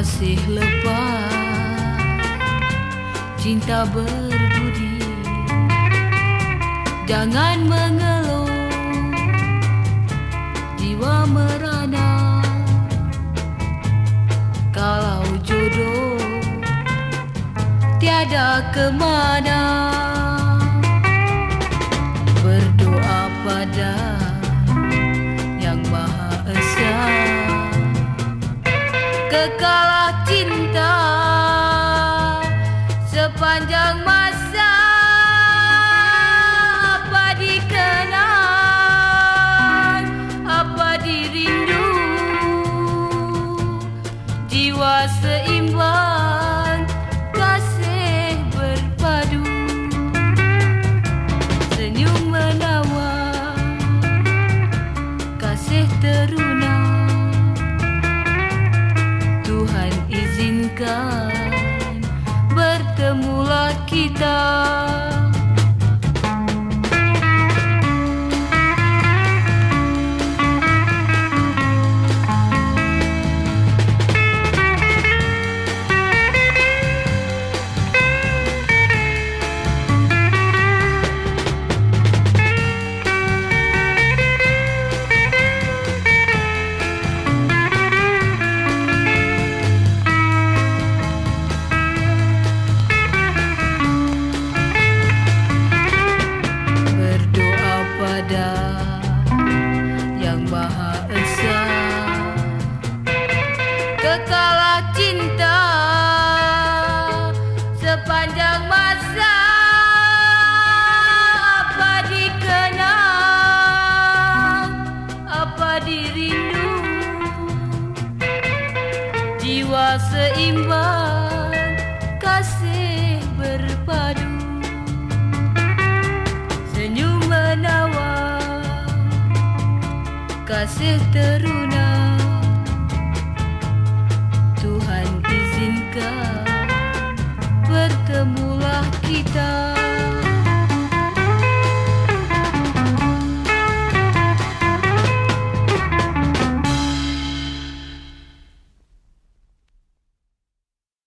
Kasih lepas. Cinta berbudi. Jangan mengeluh. Jiwa merana. Kalau jodoh Tiada kemana. Berdoa pada Yang Maha Esa. Kekalah Sepanjang masa Apa dikenal Apa dirindu Jiwa seimbang Sepanjang masa Apa dikenal Apa dirindu. Jiwa seimbang Kasih berpadu. Senyum menawar Kasih terus